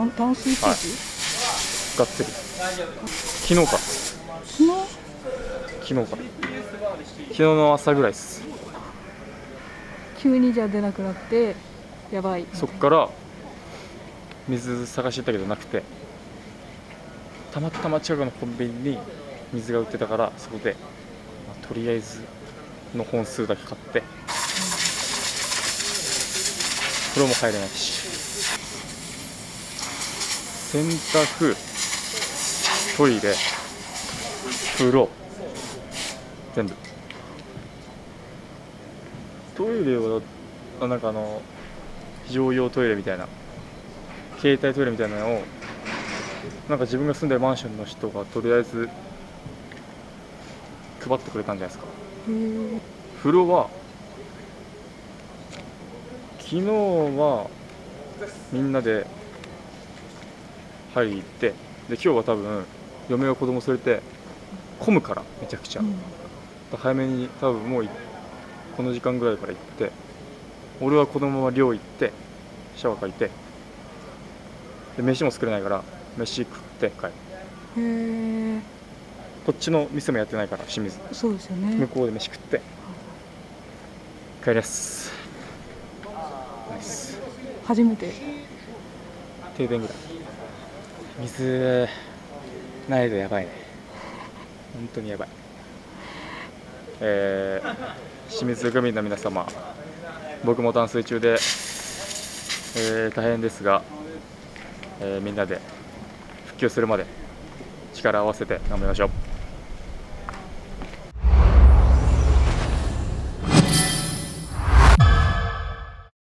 断水施はい。設、がっつり。昨日か。昨日？昨日か。ら昨日の朝ぐらいです。急にじゃあ出なくなってやばい。そっから水探してたけどなくてたまたま近くのコンビニに水が売ってたからそこで、まあとりあえずの本数だけ買って風呂も入れないし洗濯トイレ風呂。全部。トイレはあなんかあの非常用トイレみたいな。携帯トイレみたいなのをなんか自分が住んでるマンションの人がとりあえず配ってくれたんじゃないですか。風呂は昨日はみんなで入り行ってで今日は多分嫁が子供連れて混むからめちゃくちゃ、うん。早めに多分もういこの時間ぐらいから行って俺はこのまま寮行ってシャワー借りてで飯も作れないから飯食って帰る。へー。こっちの店もやってないから清水。そうですよね。向こうで飯食って帰ります。初めて。停電ぐらい水ないとやばいね。本当にやばい。えー、清水区民の皆様僕も断水中で、えー大変ですが、えーみんなで復旧するまで力を合わせて頑張りましょう。